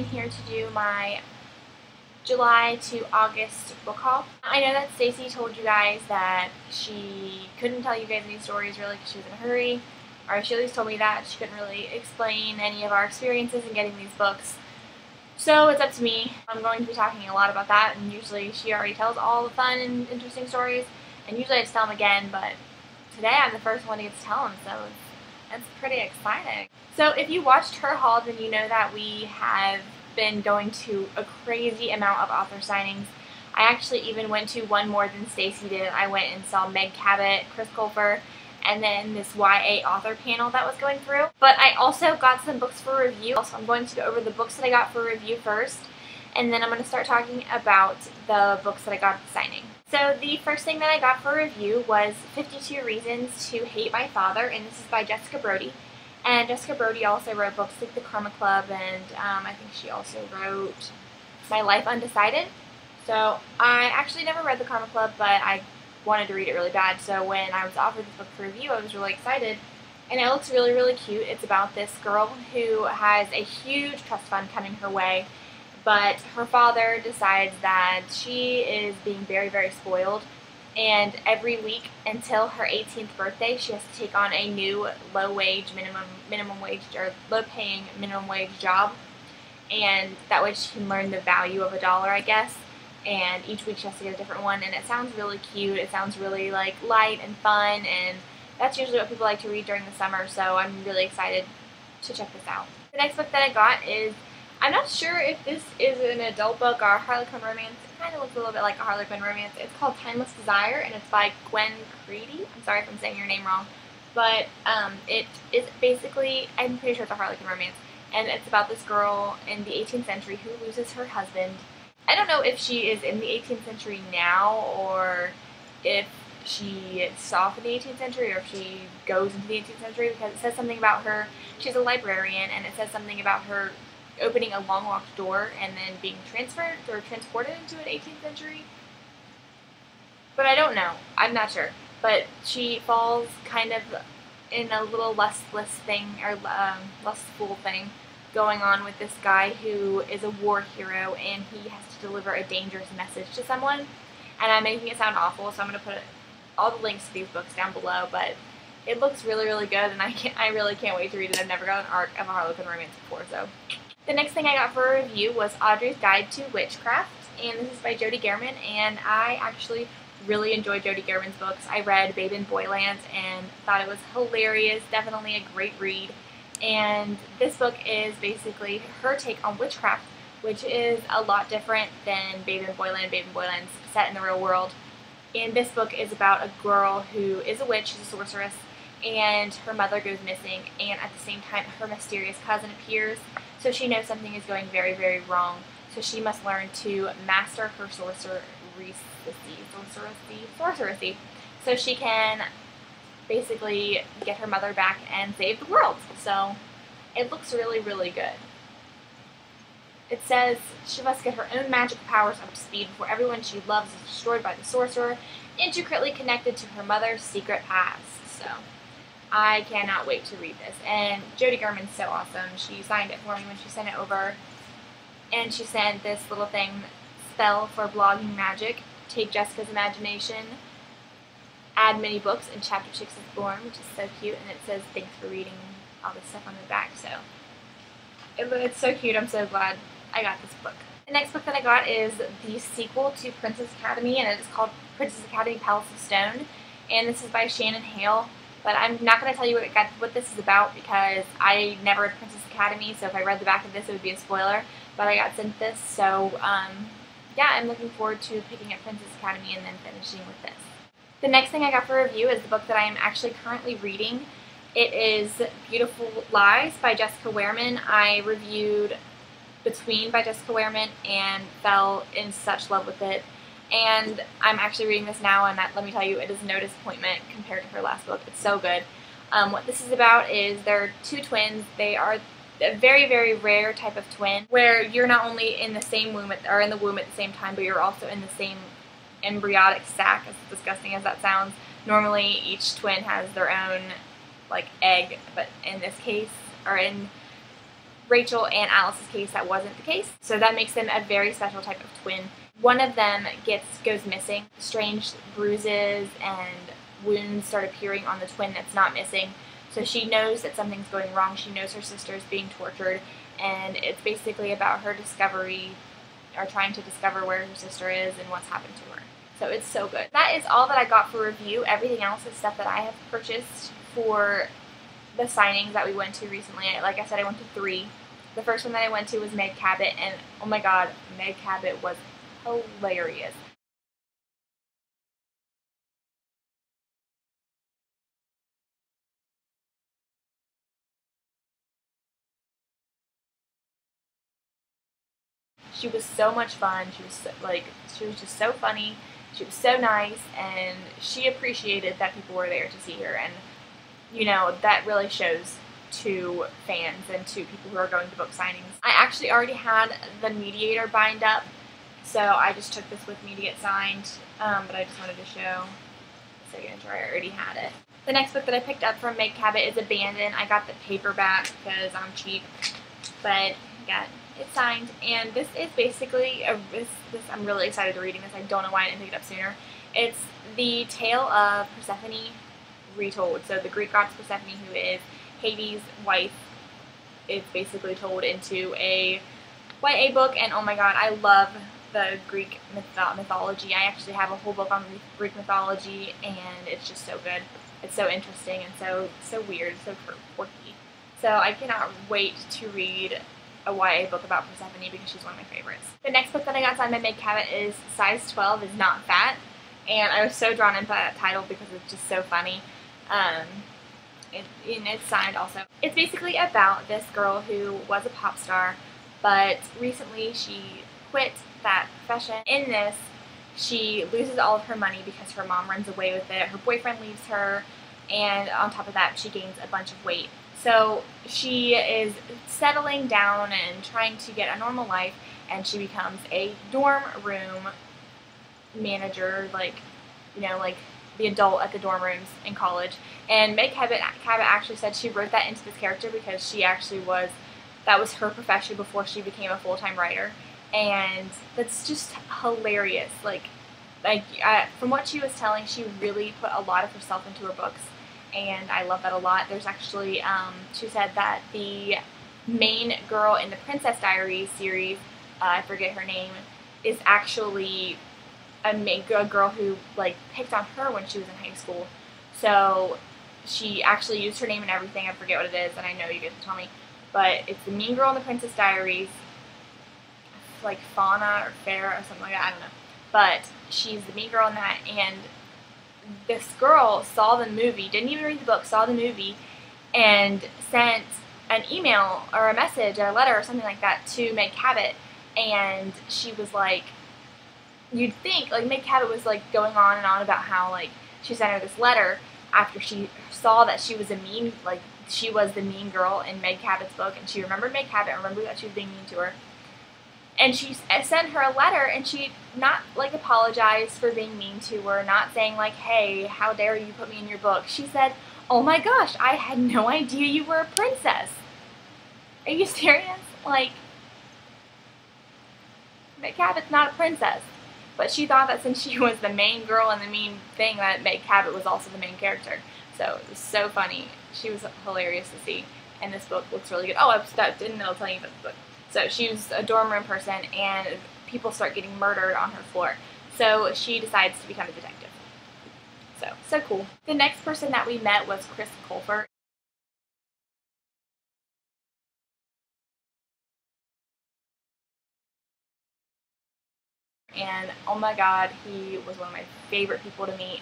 Here to do my July to August book haul. I know that Stacy told you guys that she couldn't tell you guys any stories really because she was in a hurry, or she at least told me that she couldn't really explain any of our experiences in getting these books. So it's up to me. I'm going to be talking a lot about that, and usually she already tells all the fun and interesting stories, and usually I just tell them again, but today I'm the first one to get to tell them, so it's, pretty exciting. So if you watched her haul, then you know that we have been going to a crazy amount of author signings. I actually even went to one more than Stacy did. I went and saw Meg Cabot, Chris Colfer, and then this YA author panel that was going through. But I also got some books for review. So I'm going to go over the books that I got for review first, and then I'm going to start talking about the books that I got at the signing. So the first thing that I got for review was 52 Reasons to Hate My Father, and this is by Jessica Brody. And Jessica Brody also wrote books like The Karma Club, and um, I think she also wrote My Life Undecided. So I actually never read The Karma Club, but I wanted to read it really bad. So when I was offered this book for review, I was really excited. And it looks really, really cute. It's about this girl who has a huge trust fund coming her way, but her father decides that she is being very, very spoiled. And every week until her 18th birthday she has to take on a new low wage minimum minimum wage or low paying minimum wage job. And that way she can learn the value of a dollar I guess. And each week she has to get a different one. And it sounds really cute. It sounds really like light and fun. And that's usually what people like to read during the summer. So I'm really excited to check this out. The next book that I got is I'm not sure if this is an adult book or a Harlequin romance It kind of looks a little bit like a Harlequin romance. It's called Timeless Desire, and it's by Gwyn Cready. I'm sorry if I'm saying your name wrong. But um, it is basically, I'm pretty sure it's a Harlequin romance, and it's about this girl in the 18th century who loses her husband. I don't know if she is in the 18th century now, or if she saw in the 18th century, or if she goes into the 18th century, because it says something about her, she's a librarian, and it says something about her opening a long locked door and then being transferred or transported into an 18th century. But I don't know. I'm not sure. But she falls kind of in a little lustless thing or um, lustful thing going on with this guy who is a war hero and he has to deliver a dangerous message to someone. And I'm making it sound awful, so I'm going to put all the links to these books down below. But it looks really, really good, and I can't, I really can't wait to read it. I've never got an arc of a Harlequin romance before, so the next thing I got for a review was Audrey's Guide to Witchcraft, and this is by Jody Gehrman, and I actually really enjoyed Jody Gehrman's books. I read Babe in Boylands and thought it was hilarious, definitely a great read. And this book is basically her take on witchcraft, which is a lot different than Babe in Boyland. Babe in Boyland's set in the real world. And this book is about a girl who is a witch, she's a sorceress, and her mother goes missing, and at the same time, her mysterious cousin appears. So she knows something is going very, very wrong. So she must learn to master her sorcery, sorcery, sorcery, so she can basically get her mother back and save the world. So it looks really, really good. It says she must get her own magic powers up to speed before everyone she loves is destroyed by the sorcerer, intricately connected to her mother's secret past. So I cannot wait to read this. And Jody Gehrman's so awesome. She signed it for me when she sent it over. And she sent this little thing, spell for blogging magic. Take Jessica's imagination. Add many books and Chapter Chicks is born, which is so cute. And it says thanks for reading all this stuff on the back. So it, it's so cute. I'm so glad I got this book. The next book that I got is the sequel to Princess Academy, and it is called Princess Academy Palace of Stone. And this is by Shannon Hale. But I'm not going to tell you what, what this is about because I never read Princess Academy, so if I read the back of this, it would be a spoiler. But I got sent this, so um, yeah, I'm looking forward to picking up Princess Academy and then finishing with this. The next thing I got for review is the book that I am actually currently reading. It is Beautiful Lies by Jessica Warman. I reviewed Between by Jessica Warman and fell in such love with it and I'm actually reading this now, and that, let me tell you, it is no disappointment compared to her last book. It's so good. Um, what this is about is there are two twins. They are a very, very rare type of twin where you're not only in the same womb at, or in the womb at the same time, but you're also in the same embryonic sac, as disgusting as that sounds. Normally, each twin has their own like egg, but in this case, or in Rachel and Alice's case, that wasn't the case. So that makes them a very special type of twin. One of them gets goes missing. Strange bruises and wounds start appearing on the twin that's not missing. So she knows that something's going wrong. She knows her sister is being tortured, and it's basically about her discovery or trying to discover where her sister is and what's happened to her. So it's so good. That is all that I got for review. Everything else is stuff that I have purchased for the signings that we went to recently. Like I said, I went to three. The first one that I went to was Meg Cabot, and oh my god, Meg Cabot was hilarious. She was so much fun. She was so, like she was just so funny. She was so nice, and she appreciated that people were there to see her. And you know that really shows to fans and to people who are going to book signings. I actually already had the Mediator bind up, so I just took this with me to get signed. Um, but I just wanted to show the signature. I already had it. The next book that I picked up from Meg Cabot is Abandon. I got the paperback because I'm cheap, but got it's signed, and this is basically a this, this. I'm really excited to reading this. I don't know why I didn't pick it up sooner. It's the tale of Persephone retold. So the Greek goddess Persephone, who is Hades' wife, is basically told into a YA book. And oh my god, I love the Greek myth- mythology. I actually have a whole book on Greek mythology, and it's just so good. It's so interesting and so so weird, so quirky. So I cannot wait to read a YA book about Persephone because she's one of my favorites. The next book that I got signed by Meg Cabot is Size 12 is Not Fat, and I was so drawn into that title because it's just so funny. Um, it, and it's signed also. It's basically about this girl who was a pop star, but recently she quit that profession. In this, she loses all of her money because her mom runs away with it, her boyfriend leaves her, and on top of that, she gains a bunch of weight. So she is settling down and trying to get a normal life, and she becomes a dorm room manager, like, you know, like the adult at the dorm rooms in college. And Meg Cabot, Cabot actually said she wrote that into this character because she actually was, that was her profession before she became a full time writer. And that's just hilarious. Like, like uh, from what she was telling, she really put a lot of herself into her books and I love that a lot. There's actually, um, she said that the main girl in the Princess Diaries series, uh, I forget her name, is actually a, a girl who like picked on her when she was in high school. So she actually used her name and everything. I forget what it is, and I know you guys can tell me. But it's the mean girl in the Princess Diaries, like Fauna or Fair or something like that. I don't know. But she's the mean girl in that, and this girl saw the movie, didn't even read the book, saw the movie, and sent an email or a message or a letter or something like that to Meg Cabot, and she was like, you'd think like Meg Cabot was like going on and on about how like she sent her this letter after she saw that she was a mean like she was the mean girl in Meg Cabot's book, and she remembered Meg Cabot, remembered that she was being mean to her, and she uh, sent her a letter and she not like apologized for being mean to her not saying like hey how dare you put me in your book. She said oh my gosh i had no idea you were a princess. Are you serious? Like Meg Cabot's not a princess. But she thought that since she was the main girl and the main thing that Meg Cabot was also the main character. So it was so funny. She was hilarious to see. And this book looks really good. Oh I didn't know tell you about the book so she was a dorm room person, and people start getting murdered on her floor. So she decides to become a detective. So, so cool. The next person that we met was Chris Colfer. And oh my god, he was one of my favorite people to meet.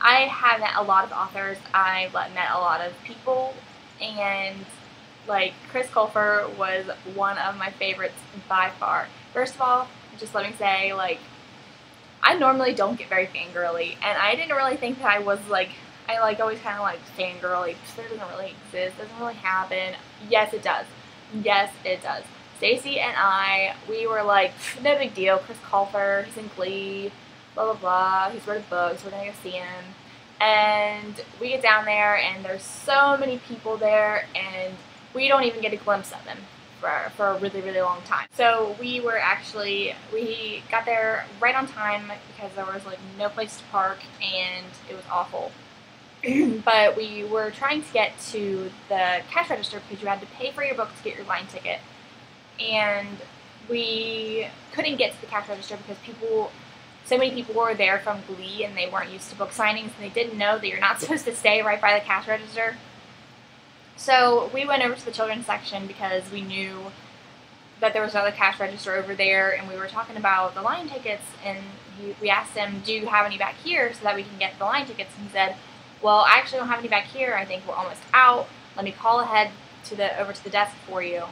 I have met a lot of authors, I've met a lot of people, and like, Chris Colfer was one of my favorites by far. First of all, just let me say, like, I normally don't get very fangirly, and I didn't really think that I was, like, I, like, always kind of, like, fangirly. It doesn't really exist, doesn't really happen. Yes, it does. Yes, it does. Stacy and I, we were like, no big deal. Chris Colfer, he's in Glee, blah, blah, blah. He's wrote a book, so we're going to go see him. And we get down there, and there's so many people there, and we don't even get a glimpse of him. for, for a really, really long time. So we were actually, we got there right on time because there was like no place to park and it was awful. but we were trying to get to the cash register because you had to pay for your book to get your line ticket. And we couldn't get to the cash register because people, so many people were there from Glee and they weren't used to book signings and they didn't know that you're not supposed to stay right by the cash register. So we went over to the children's section because we knew that there was another cash register over there, and we were talking about the line tickets. And we asked him, "Do you have any back here so that we can get the line tickets?" And he said, "Well, I actually don't have any back here. I think we're almost out. Let me call ahead to the over to the desk for you."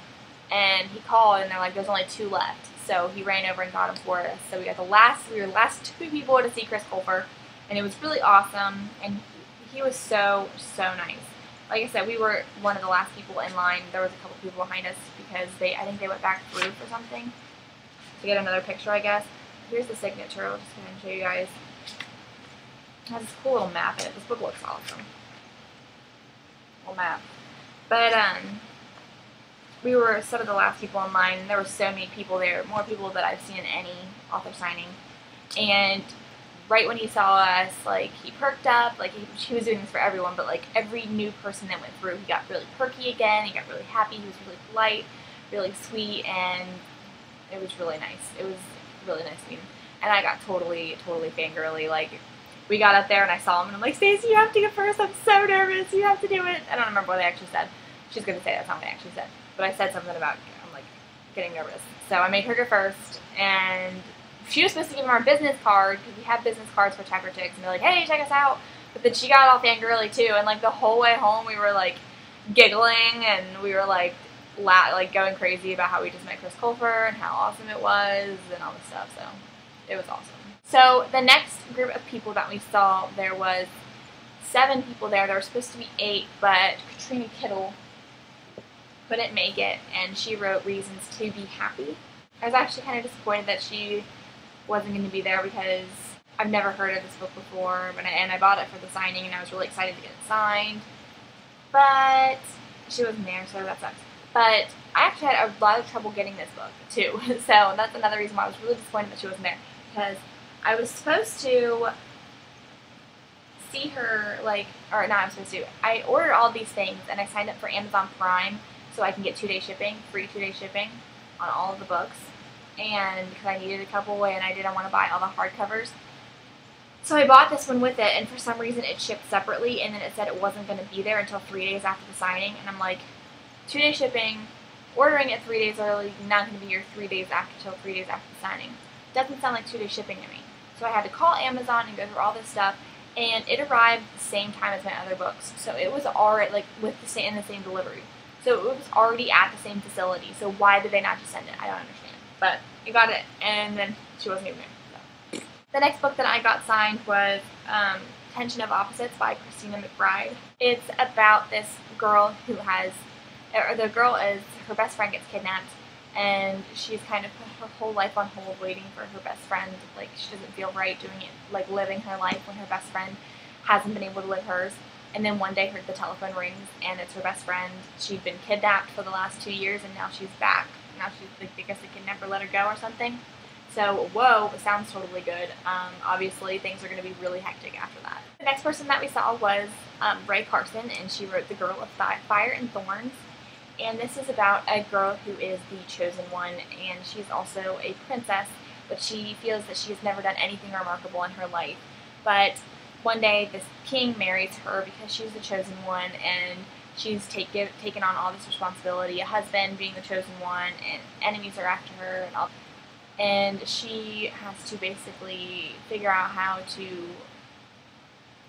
And he called, and they're like, "There's only two left." So he ran over and got them for us. So we got the last, we were the last two people to see Chris Colfer, and it was really awesome. And he was so so nice like I said, we were one of the last people in line. There was a couple people behind us because they, I think they went back through for something to get another picture, I guess. Here's the signature. I'll just go ahead and show you guys. It has this cool little map in it. This book looks awesome. Little map. But, um, we were some of the last people in line, there were so many people there, more people that I've seen in any author signing. And right when he saw us, like he perked up. Like he, he was doing this for everyone, but like every new person that went through, he got really perky again. He got really happy. He was really polite, really sweet, and it was really nice. It was really nice meeting. And I got totally, totally fangirly. Like we got up there and I saw him and I'm like, Stacey, you have to go first. I'm so nervous. You have to do it. I don't remember what I actually said. She's gonna say that's not what I actually said, but I said something about I'm like getting nervous. So I made her go first, and she was supposed to give him our business card because we have business cards for Chapter Chicks and be like, hey, check us out. But then she got all fangirly too, and like the whole way home we were like giggling and we were like la- like going crazy about how we just met Chris Colfer and how awesome it was and all this stuff. So it was awesome. So the next group of people that we saw, there was seven people there. There were supposed to be eight, but Katrina Kittle couldn't make it, and she wrote Reasons to Be Happy. I was actually kind of disappointed that she wasn't going to be there because I've never heard of this book before, but I, and I bought it for the signing, and I was really excited to get it signed. But she wasn't there, so that sucks. But I actually had a lot of trouble getting this book too, so that's another reason why I was really disappointed that she wasn't there because I was supposed to see her like, or not. I'm supposed to. I ordered all these things, and I signed up for Amazon Prime so I can get two day shipping, free two day shipping on all of the books and because I needed a couple and I didn't want to buy all the hardcovers. So I bought this one with it, and for some reason it shipped separately, and then it said it wasn't going to be there until three days after the signing, and I'm like, two day shipping, ordering it three days early, not going to be here three days after till three days after the signing. Doesn't sound like two day shipping to me. So I had to call Amazon and go through all this stuff, and it arrived the same time as my other books. So it was already like with the same in the same delivery. So it was already at the same facility. So why did they not just send it? I don't understand. But I got it, and then she wasn't even there. So. The next book that I got signed was um, Tension of Opposites by Kristina McBride. It's about this girl who has, or the girl is, her best friend gets kidnapped, and she's kind of put her whole life on hold waiting for her best friend. Like, she doesn't feel right doing it, like living her life when her best friend hasn't been able to live hers. And then one day her, the telephone rings and it's her best friend. She'd been kidnapped for the last two years and now she's back now she's like, I guess they can never let her go or something. So, whoa, sounds totally good. Um, obviously, things are going to be really hectic after that. The next person that we saw was um, Rae Carson, and she wrote The Girl of Fire and Thorns. And this is about a girl who is the chosen one, and she's also a princess, but she feels that she has never done anything remarkable in her life. But one day, this king marries her because she's the chosen one, and she's take, give, taken on all this responsibility, a husband being the chosen one, and enemies are after her, and all. And she has to basically figure out how to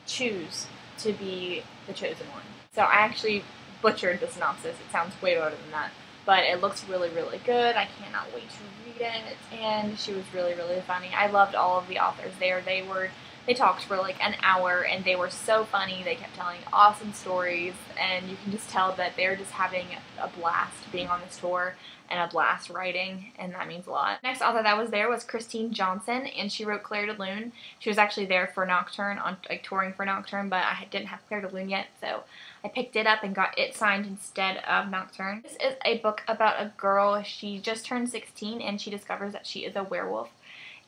choose to be the chosen one. So I actually butchered the synopsis. It sounds way better than that. But it looks really, really good. I cannot wait to read it. And she was really, really funny. I loved all of the authors there. They were They talked for like an hour and they were so funny. They kept telling awesome stories and you can just tell that they're just having a blast being on this tour and a blast writing and that means a lot. Next author that was there was Christine Johnson and she wrote Clair de Lune. She was actually there for Nocturne, on like touring for Nocturne, but I didn't have Clair de Lune yet so I picked it up and got it signed instead of Nocturne. This is a book about a girl. She just turned 16 and she discovers that she is a werewolf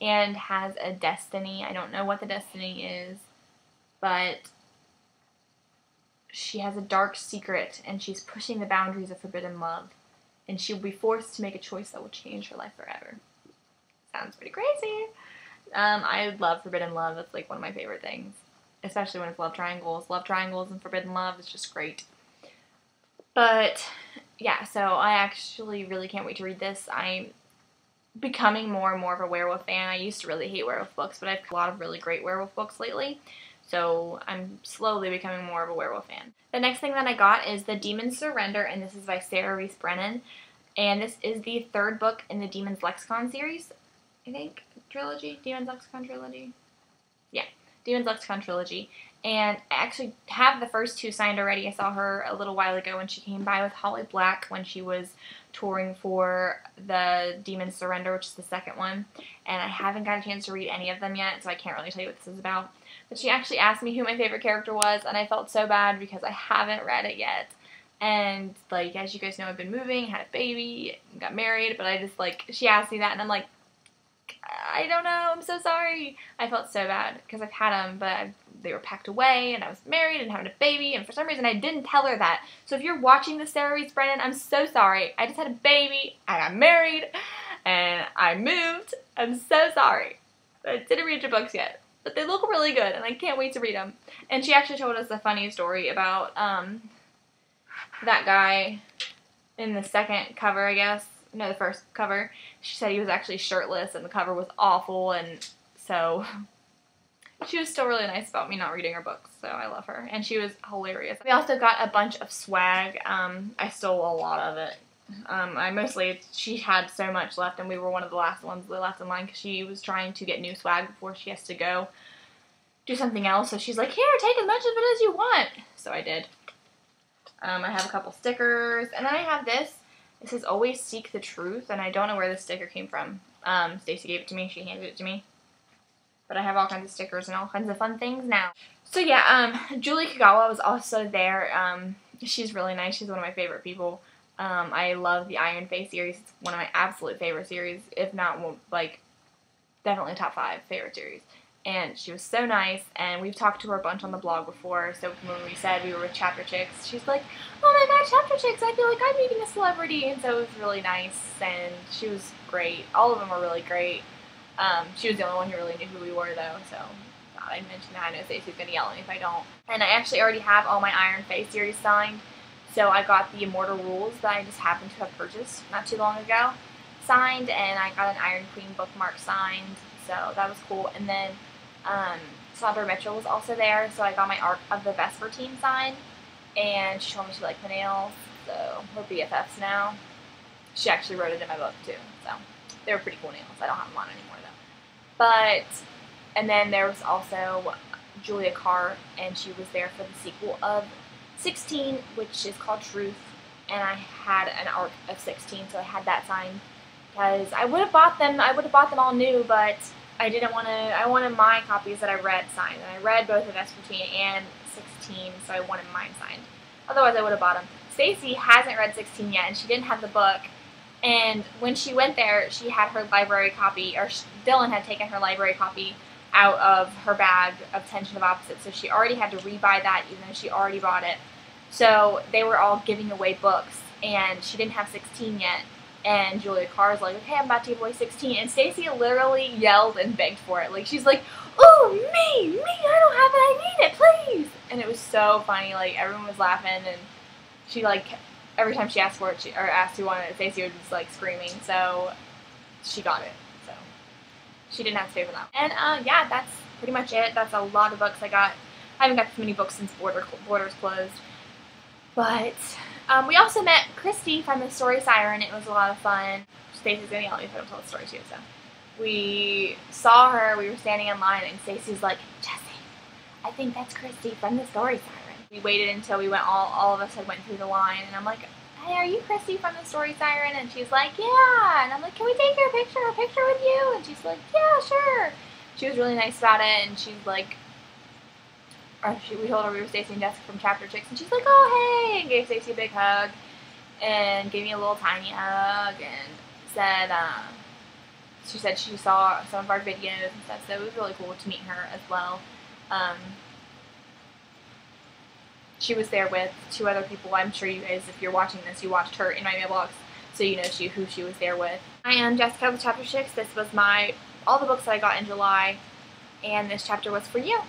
and has a destiny. I don't know what the destiny is, but she has a dark secret and she's pushing the boundaries of forbidden love. And she'll be forced to make a choice that will change her life forever. Sounds pretty crazy. Um, I love forbidden love. That's like one of my favorite things. Especially when it's love triangles. Love triangles and forbidden love is just great. But yeah, so I actually really can't wait to read this. I'm becoming more and more of a werewolf fan. I used to really hate werewolf books, but I've a lot of really great werewolf books lately. So I'm slowly becoming more of a werewolf fan. The next thing that I got is The Demons Surrender, and this is by Sarah Rees Brennan. And this is the third book in the Demons Lexicon series, I think, trilogy, Demons Lexicon trilogy. Yeah, Demons Lexicon trilogy. And I actually have the first two signed already. I saw her a little while ago when she came by with Holly Black when she was touring for the Demon Surrender, which is the second one. And I haven't got a chance to read any of them yet, so I can't really tell you what this is about. But she actually asked me who my favorite character was, and I felt so bad because I haven't read it yet. And, like, as you guys know, I've been moving, had a baby, got married, but I just, like, she asked me that, and I'm like, I don't know, I'm so sorry. I felt so bad because I've had them, but I've they were packed away and I was married and having a baby and for some reason I didn't tell her that. So if you're watching this Sarah Rees Brennan, I'm so sorry. I just had a baby, I got married, and I moved. I'm so sorry. I didn't read your books yet. But they look really good and I can't wait to read them. And she actually told us a funny story about um, that guy in the second cover, I guess. No, the first cover. She said he was actually shirtless and the cover was awful and so she was still really nice about me not reading her books, so I love her. And she was hilarious. We also got a bunch of swag. Um, I stole a lot of it. Um, I mostly, she had so much left, and we were one of the last ones that left in line because she was trying to get new swag before she has to go do something else. So she's like, here, take as much of it as you want. So I did. Um, I have a couple stickers, and then I have this. It says, always seek the truth, and I don't know where this sticker came from. Um, Stacy gave it to me. She handed it to me. But I have all kinds of stickers and all kinds of fun things now. So yeah, um, Julie Kagawa was also there. Um, she's really nice. She's one of my favorite people. Um, I love the Iron Fey series. It's one of my absolute favorite series, if not like definitely top five favorite series. And she was so nice, and we've talked to her a bunch on the blog before. So when we said we were with Chapter Chicks, she's like, "Oh my God, Chapter Chicks! I feel like I'm meeting a celebrity." And so it was really nice, and she was great. All of them were really great. Um, she was the only one who really knew who we were, though, so thought I'd mention that. I know Stacey's going to yell at me if I don't. And I actually already have all my Iron Fey series signed, so I got the Immortal Rules that I just happened to have purchased not too long ago signed, and I got an Iron Queen bookmark signed, so that was cool. And then um, Saundra Mitchell was also there, so I got my Arc of the Vespertine signed, and she told me she liked the nails, so we're BFFs now. She actually wrote it in my book, too, so they were pretty cool nails. I don't have them on anymore. But, and then there was also Julia Karr, and she was there for the sequel of 16, which is called Truth. And I had an arc of 16, so I had that signed because I would have bought them. I would have bought them all new, but I didn't want to. I wanted my copies that I read signed, and I read both of Vespertine and 16, so I wanted mine signed. Otherwise, I would have bought them. Stacy hasn't read 16 yet, and she didn't have the book, and when she went there, she had her library copy, or Dylan had taken her library copy out of her bag of Tension of Opposites. So she already had to rebuy that, even though she already bought it. So they were all giving away books, and she didn't have 16 yet. And Julia Karr's like, okay, I'm about to give away 16. And Stacy literally yelled and begged for it. Like, she's like, oh, me, me, I don't have it, I need it, please. And it was so funny. Like, everyone was laughing, and she, like, every time she asked for it, she, or asked who wanted it, Stacey was just like screaming. So she got it. So she didn't have to pay for that. And uh, yeah, that's pretty much it. That's a lot of books I got. I haven't got too many books since Border, Borders closed. But um, we also met Kristi from the Story Siren. It was a lot of fun. Stacey's gonna yell at me if I don't tell the story too. So we saw her, we were standing in line, and Stacy's like, Jesse, I think that's Kristi from the Story Siren. We waited until we went, all, all of us had went through the line, and I'm like, hey, are you Kristi from the Story Siren? And she's like, yeah. And I'm like, can we take your picture, a picture with you? And she's like, yeah, sure. She was really nice about it, and she's like, or she, we told her we were Stacy and Jessica from Chapter Chicks, and she's like, oh, hey, and gave Stacy a big hug, and gave me a little tiny hug, and said, um, she said she saw some of our videos and stuff, so it was really cool to meet her as well. Um, she was there with two other people. I'm sure you guys, if you're watching this, you watched her in my mailbox, so you know she, who she was there with. I am Jessica with Chapter Chicks. This was my all the books that I got in July, and this chapter was for you.